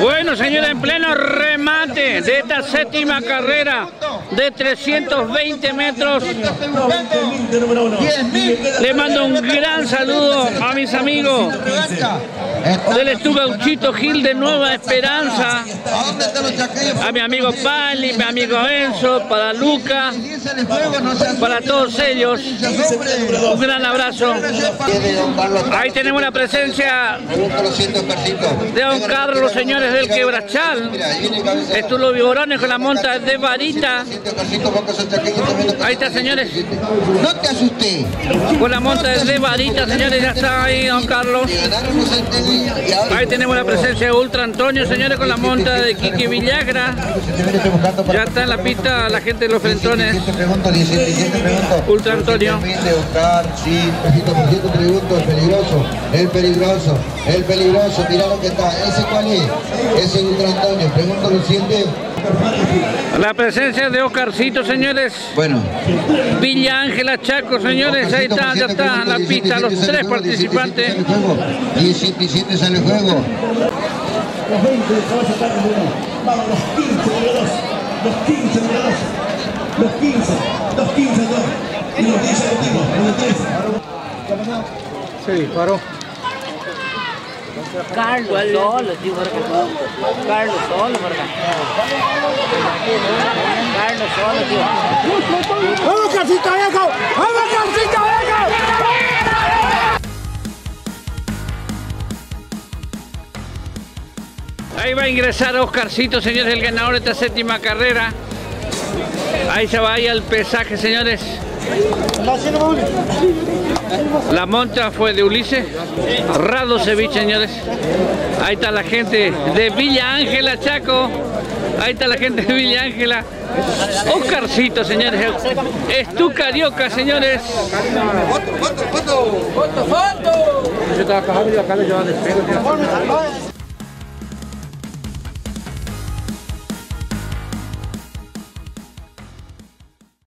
Bueno, señora, en pleno remate de esta séptima carrera de 320 metros. Le mando un gran saludo a mis amigos del Estugauchito Gil de Nueva Esperanza, a mi amigo Pali, mi amigo Enzo, para Luca, para todos ellos. Un gran abrazo. Ahí tenemos la presencia de don Carlos, señores del Quebrachal. Estos los vigorones con la monta de varita. Indio Carlitos Ahí está, señores. No te asusté. Con la monta de varita, señores, ya está ahí don Carlos. Ahí tenemos la presencia de Ultra Antonio, señores, con la monta de Kiki Villagra. Ya está en la pista la gente de los frentones. Ultra Antonio. El peligroso, el peligroso, el peligroso, mira lo que está. ¿Ese cuál es? Ese es Ultra Antonio, pregunto lo siguiente. La presencia de Oscarcito, señores. Bueno. Villa Ángela Chaco, señores. Ahí está, ya está la pista los tres participantes. 17 sale el juego. Los 20 de caballo están en uno. Vamos, los 15 de dos. Los 15 de dos. Los 15. Los 15 de dos. Y los 10 últimos. Los 10. Sí, paró. Carlos solo, tío, Carlos solo, ¿verdad? ¡Vamos, Viejo! ¡Vamos, Viejo! Ahí va a ingresar Oscarcito, señores, el ganador de esta séptima carrera. Ahí se va ahí al pesaje, señores. La monta fue de Ulises Radosevic, señores. Ahí está la gente de Villa Ángela, Chaco. Ahí está la gente de Villa Ángela. Oscarcito, señores. Es tu carioca, señores. ¡Foto, foto, foto! ¡Foto, foto!